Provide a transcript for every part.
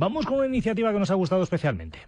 Vamos con una iniciativa que nos ha gustado especialmente.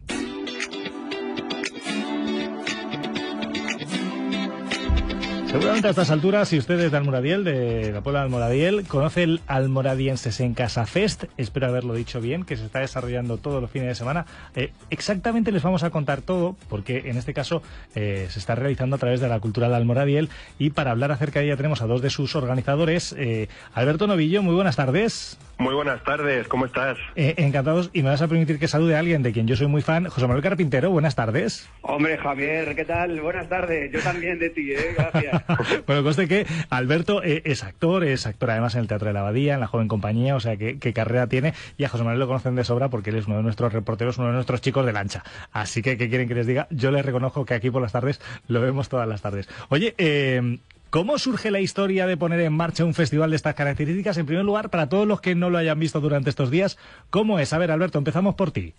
Seguramente a estas alturas, si usted es de Almoradiel, de la Puebla de Almoradiel, conoce el Almoradienses en Casa Fest, espero haberlo dicho bien, que se está desarrollando todos los fines de semana. Eh, exactamente les vamos a contar todo, porque en este caso eh, se está realizando a través de la cultura de Almoradiel, y para hablar acerca de ella tenemos a dos de sus organizadores. Eh, Alberto Novillo, muy buenas tardes. Muy buenas tardes, ¿cómo estás? encantados, y me vas a permitir que salude a alguien de quien yo soy muy fan, José Manuel Carpintero, buenas tardes. Hombre, Javier, ¿qué tal? Buenas tardes, yo también de ti, gracias. bueno, conste que Alberto eh, es actor, es actor además en el Teatro de la Abadía, en la Joven Compañía, o sea, qué carrera tiene. Y a José Manuel lo conocen de sobra porque él es uno de nuestros reporteros, uno de nuestros chicos de lancha. Así que, ¿qué quieren que les diga? Yo les reconozco que aquí por las tardes lo vemos todas las tardes. Oye, eh, ¿Cómo surge la historia de poner en marcha un festival de estas características? En primer lugar, para todos los que no lo hayan visto durante estos días, ¿cómo es? A ver, Alberto, empezamos por ti.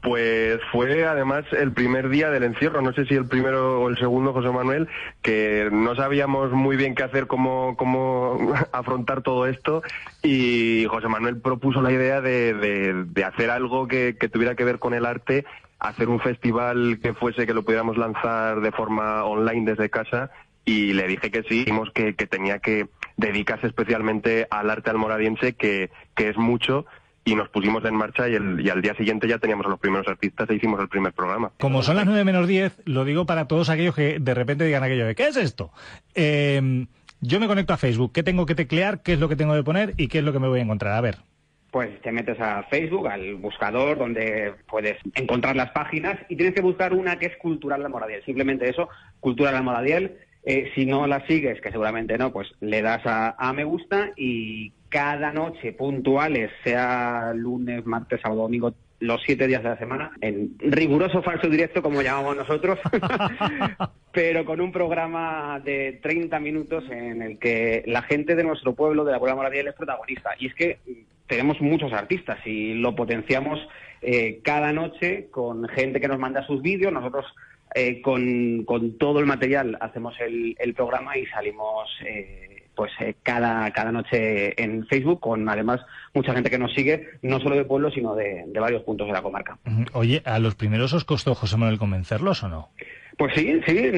Pues fue además el primer día del encierro, no sé si el primero o el segundo, José Manuel, que no sabíamos muy bien qué hacer, cómo, cómo afrontar todo esto y José Manuel propuso la idea de, de, hacer algo que, tuviera que ver con el arte, hacer un festival que fuese que lo pudiéramos lanzar de forma online desde casa y le dije que sí, dijimos que, que tenía que dedicarse especialmente al arte almoradiense, que, que es mucho, y nos pusimos en marcha y, al día siguiente ya teníamos a los primeros artistas e hicimos el primer programa. Como son las 9 menos 10, lo digo para todos aquellos que de repente digan aquello de ¿qué es esto? Em, yo me conecto a Facebook, ¿qué tengo que teclear? ¿Qué es lo que tengo que poner? ¿Y qué es lo que me voy a encontrar? A ver. Pues te metes a Facebook, al buscador, donde puedes encontrar las páginas y tienes que buscar una que es Cultural La Moradiel. Simplemente eso, Cultural La Moradiel. Eh, si no la sigues, que seguramente no, pues le das a, a me gusta y cada noche puntuales, sea lunes, martes, sábado, domingo, los siete días de la semana, en riguroso falso directo, como llamamos nosotros, pero con un programa de 30 minutos en el que la gente de nuestro pueblo, de la Puebla Moradiel, es protagonista. Y es que tenemos muchos artistas y lo potenciamos eh, cada noche con gente que nos manda sus vídeos, nosotros eh, con, con, todo el material hacemos el, el programa y salimos eh, pues eh, cada, cada noche en Facebook, con además mucha gente que nos sigue, no solo de pueblo, sino de, varios puntos de la comarca. Oye, ¿a los primeros os costó, José Manuel, convencerlos o no? Pues sí, sí.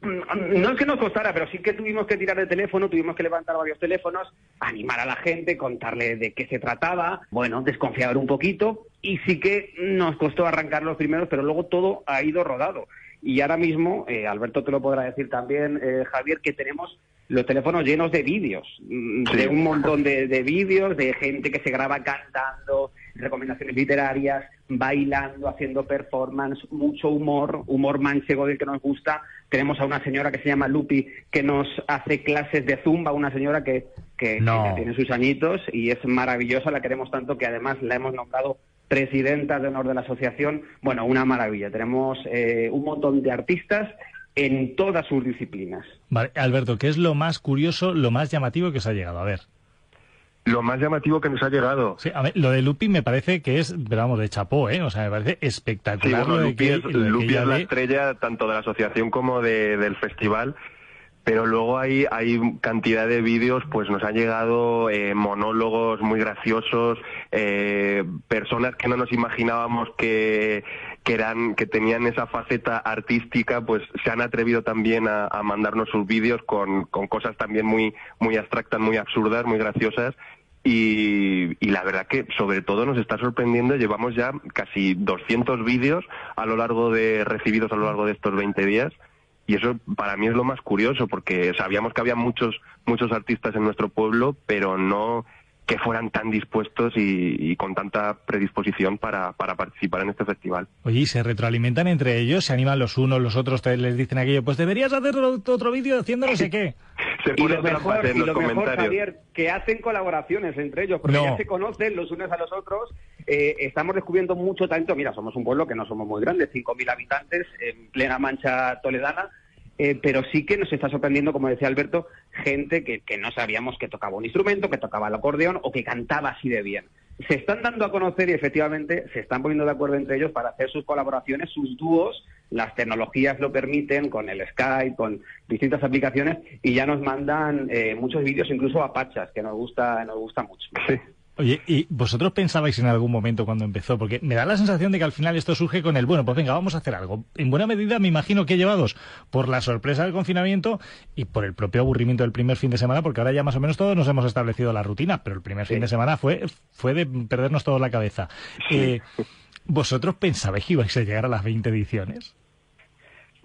No es que nos costara, pero sí que tuvimos que tirar el teléfono, tuvimos que levantar varios teléfonos, animar a la gente, contarle de qué se trataba, bueno, desconfiar un poquito, y sí que nos costó arrancar los primeros, pero luego todo ha ido rodado. Y ahora mismo, eh, Alberto te lo podrá decir también, eh, Javier, que tenemos los teléfonos llenos de vídeos, mm, de un montón de, vídeos, de gente que se graba cantando, recomendaciones literarias, bailando, haciendo performance, mucho humor, humor manchego del que nos gusta. Tenemos a una señora que se llama Lupi que nos hace clases de zumba, una señora que, que, tiene sus añitos y es maravillosa, la queremos tanto que además la hemos nombrado presidenta de honor de la asociación. Bueno, una maravilla. Tenemos eh, un montón de artistas en todas sus disciplinas. Vale, Alberto, ¿qué es lo más curioso, lo más llamativo que os ha llegado? A ver. Lo más llamativo que nos ha llegado. Sí, a ver, lo de Lupi me parece que es, vamos, de chapó, ¿eh? O sea, me parece espectacular. Sí, Lupi, es, Lupi es la estrella tanto de la asociación como del festival pero luego hay, hay cantidad de vídeos, pues nos han llegado eh, monólogos muy graciosos, eh, personas que no nos imaginábamos que, que, eran, que tenían esa faceta artística, pues se han atrevido también a, mandarnos sus vídeos con, con cosas también muy, muy abstractas, muy absurdas, muy graciosas. Y, y, la verdad que sobre todo nos está sorprendiendo, llevamos ya casi 200 vídeos a lo largo de recibidos a lo largo de estos 20 días y eso para mí es lo más curioso porque sabíamos que había muchos muchos artistas en nuestro pueblo pero no que fueran tan dispuestos y, con tanta predisposición para, para, participar en este festival. Oye, ¿y se retroalimentan entre ellos? ¿Se animan los unos, los otros? les dicen aquello? Pues deberías hacer otro vídeo haciendo no sé qué. se y lo mejor, en los comentarios. Javier, que hacen colaboraciones entre ellos, porque ya se conocen los unos a los otros. Eh, estamos descubriendo mucho talento. Mira, somos un pueblo que no somos muy grandes, 5.000 habitantes, en plena mancha toledana, eh, pero sí que nos está sorprendiendo, como decía Alberto, gente que, que, no sabíamos que tocaba un instrumento, que tocaba el acordeón o que cantaba así de bien. Se están dando a conocer y efectivamente se están poniendo de acuerdo entre ellos para hacer sus colaboraciones, sus dúos. Las tecnologías lo permiten con el Skype, con distintas aplicaciones y ya nos mandan eh, muchos vídeos, incluso a Pachas, que nos gusta, nos gusta mucho. Oye, ¿y vosotros pensabais en algún momento cuando empezó? Porque me da la sensación de que al final esto surge con el, bueno, pues venga, vamos a hacer algo. En buena medida me imagino que llevados por la sorpresa del confinamiento y por el propio aburrimiento del primer fin de semana, porque ahora ya más o menos todos nos hemos establecido la rutina, pero el primer fin de semana fue, fue de perdernos todos la cabeza. Eh, ¿Vosotros pensabais que ibais a llegar a las 20 ediciones?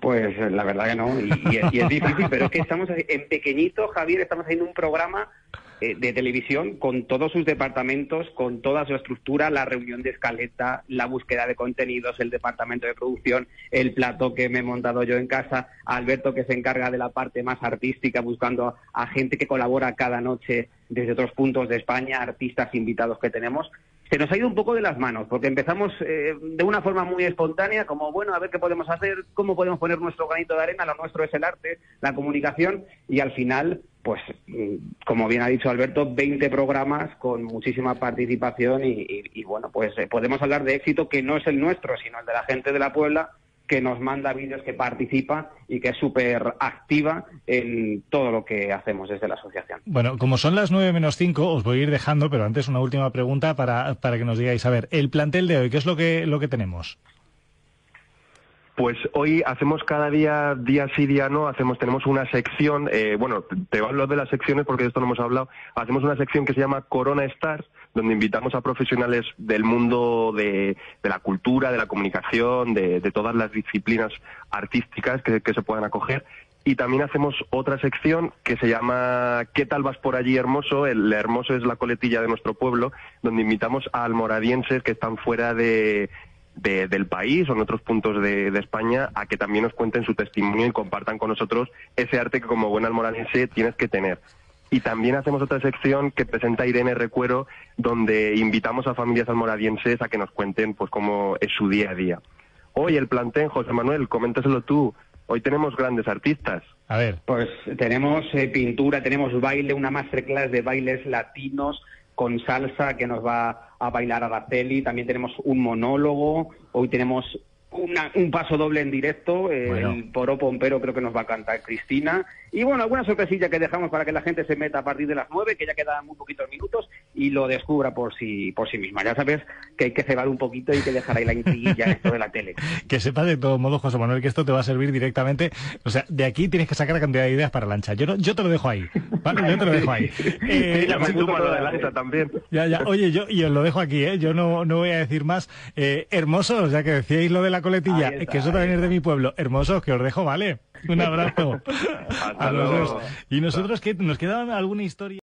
Pues la verdad que no, y, y es difícil, pero es que estamos en pequeñito, Javier, estamos haciendo un programa eh, de televisión con todos sus departamentos, con toda su estructura, la reunión de escaleta, la búsqueda de contenidos, el departamento de producción, el plato que me he montado yo en casa, Alberto que se encarga de la parte más artística, buscando a gente que colabora cada noche desde otros puntos de España, artistas invitados que tenemos. Se nos ha ido un poco de las manos, porque empezamos eh, de una forma muy espontánea, como, bueno, a ver qué podemos hacer, cómo podemos poner nuestro granito de arena, lo nuestro es el arte, la comunicación, y al final, pues, mm, como bien ha dicho Alberto, 20 programas con muchísima participación y, bueno, pues eh, podemos hablar de éxito que no es el nuestro, sino el de la gente de la Puebla, que nos manda vídeos, que participa y que es súper activa en todo lo que hacemos desde la asociación. Bueno, como son las nueve menos cinco, os voy a ir dejando, pero antes una última pregunta para, para que nos digáis, a ver, el plantel de hoy, ¿qué es lo que, lo que tenemos? Pues hoy hacemos cada día, día sí, día no, hacemos, tenemos una sección, eh, bueno, te hablo de las secciones porque de esto no hemos hablado, hacemos una sección que se llama Corona Stars, donde invitamos a profesionales del mundo de, la cultura, de la comunicación, de, todas las disciplinas artísticas que, se puedan acoger. Y también hacemos otra sección que se llama ¿Qué tal vas por allí, hermoso? El hermoso es la coletilla de nuestro pueblo, donde invitamos a almoradienses que están fuera de, del país o en otros puntos de, España a que también nos cuenten su testimonio y compartan con nosotros ese arte que como buen almoradense tienes que tener. Y también hacemos otra sección que presenta Irene Recuero, donde invitamos a familias almoradienses a que nos cuenten pues cómo es su día a día. Hoy el plantel, José Manuel, coméntaselo tú. Hoy tenemos grandes artistas. A ver. Pues tenemos eh, pintura, tenemos baile, una masterclass de bailes latinos, con salsa que nos va a bailar Araceli, también tenemos un monólogo, hoy tenemos un paso doble en directo, el Poro Pompero creo que nos va a cantar Cristina. Y bueno, alguna sorpresilla que dejamos para que la gente se meta a partir de las nueve, que ya quedan muy poquitos minutos, y lo descubra por sí, por sí misma. Ya sabes que hay que cebar un poquito y que dejar ahí la intriguilla en esto de la tele. que sepa de todo modo, José Manuel, que esto te va a servir directamente. O sea, de aquí tienes que sacar la cantidad de ideas para lancha. Yo, yo te lo dejo ahí. ¿vale? Yo te lo dejo ahí. Eh, de lancha también. Ya, ya. Oye, yo, y os lo dejo aquí, ¿eh? Yo no, no voy a decir más. Eh, hermosos, ya que decíais lo de la coletilla, que eso también es de mi pueblo. Hermosos, que os dejo, ¿vale? Un abrazo. Hasta luego. Y nosotros, que ¿Nos queda alguna historia?